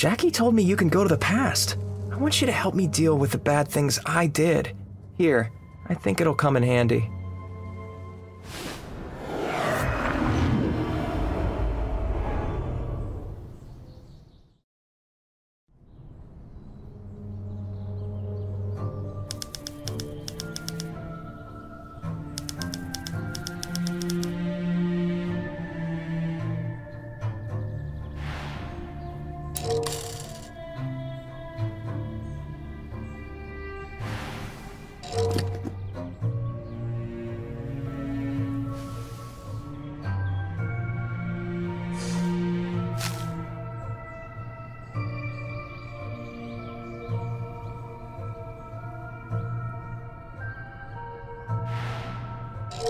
Jackie told me you can go to the past. I want you to help me deal with the bad things I did. Here, I think it'll come in handy.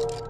You